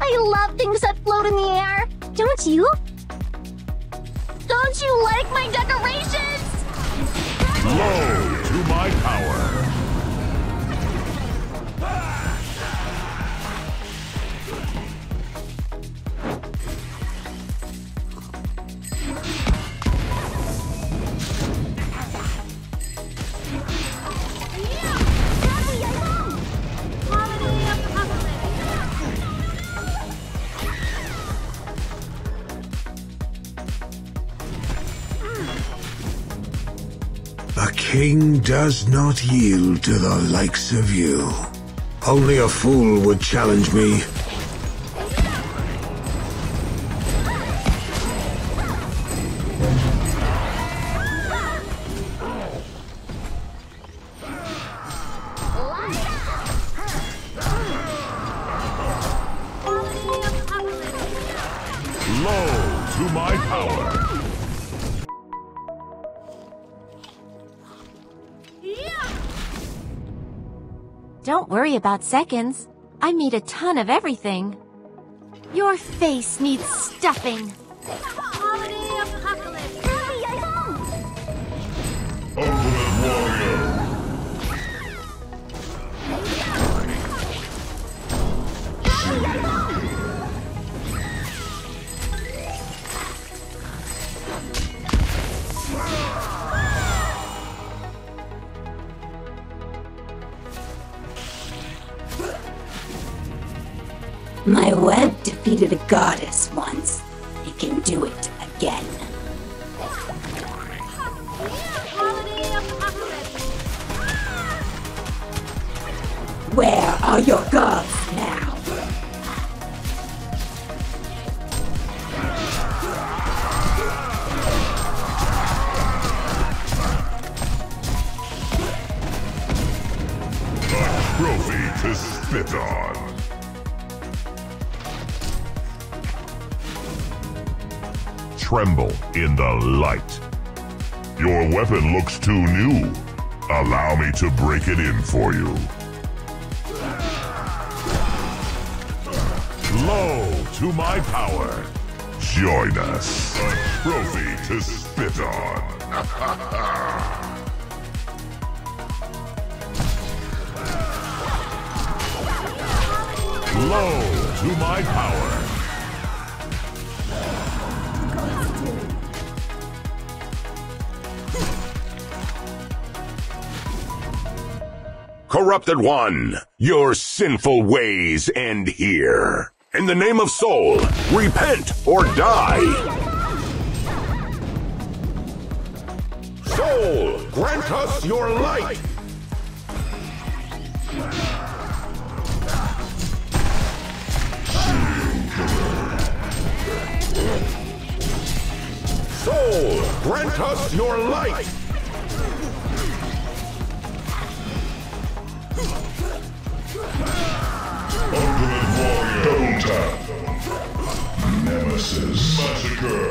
I love things that float in the air. Don't you? Don't you like my decorations? Low to my power. A king does not yield to the likes of you. Only a fool would challenge me. Low to my power. Don't worry about seconds. I made a ton of everything. Your face needs stuffing. Ultimate Warrior. My web defeated a goddess once. It can do it again. Where are your gods now? Trophy to spit on. Tremble in the light. Your weapon looks too new. Allow me to break it in for you. Low to my power. Join us. A trophy to spit on. Low to my power. Corrupted One, your sinful ways end here. In the name of Sol, repent or die. Sol, grant us your light. Sol, grant us your light. Ultimate Warrior. Double tap. Nemesis. Massacre.